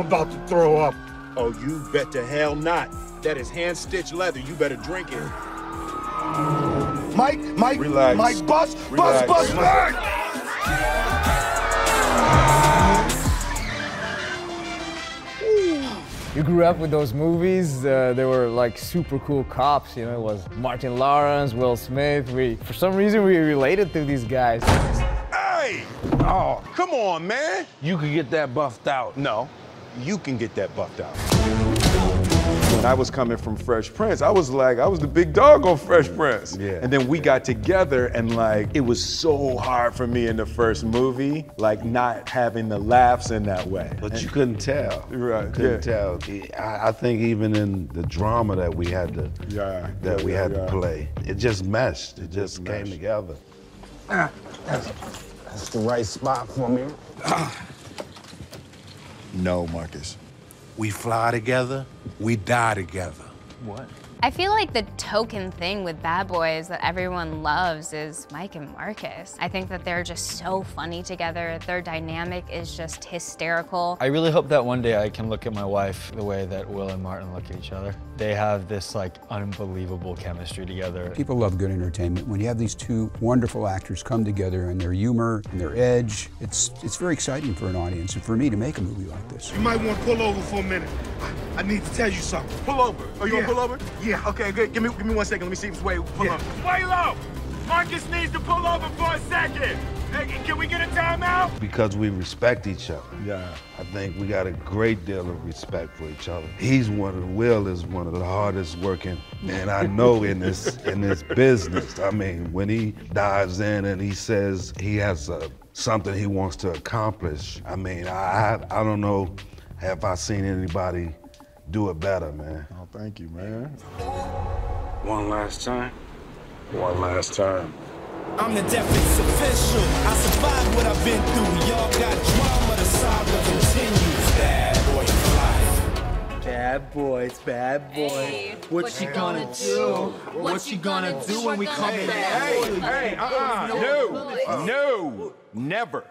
about to throw up. Oh, you bet to hell not. That is hand-stitched leather. You better drink it. Mike, Mike, Relax. Mike, bust, Relax. bust, bust, back! You grew up with those movies. Uh, they were like super cool cops. You know, it was Martin Lawrence, Will Smith. We, for some reason, we related to these guys. Hey! Oh, come on, man. You could get that buffed out. No, you can get that buffed out. When I was coming from Fresh Prince, I was like, I was the big dog on Fresh Prince. Yeah. And then we got together and like, it was so hard for me in the first movie, like not having the laughs in that way. But you couldn't tell. Right, You couldn't yeah. tell. I, I think even in the drama that we had to Yeah, that yeah, we had yeah. to play, it just meshed. It just came meshed. together. Ah, that's the right spot for me. No, Marcus. We fly together, we die together. I feel like the token thing with Bad Boys that everyone loves is Mike and Marcus. I think that they're just so funny together. Their dynamic is just hysterical. I really hope that one day I can look at my wife the way that Will and Martin look at each other. They have this like unbelievable chemistry together. People love good entertainment. When you have these two wonderful actors come together and their humor and their edge, it's it's very exciting for an audience and for me to make a movie like this. You might want to pull over for a minute. I need to tell you something. Pull over. Oh, you Yeah. want to pull over? Yeah. Okay, good. Give me, give me one second. Let me see if Sway will pull Yeah. over. Swaylo! Marcus needs to pull over for a second. Hey, can we get a timeout? Because we respect each other. Yeah. I think we got a great deal of respect for each other. He's one of the Will is one of the hardest working men I know in this in this business. I mean, when he dives in and he says he has a, something he wants to accomplish, I mean, I I, I don't know have I seen anybody do it better, man. Oh, thank you, man. One last time. One last time. I'm the deafest official. I survived what I've been through. Y'all got drama, the saga continues. Bad boy for life. Bad boys, bad boys. what, she gonna, do? What she gonna do when we come in? Hey, hey, uh-uh. No, no, never.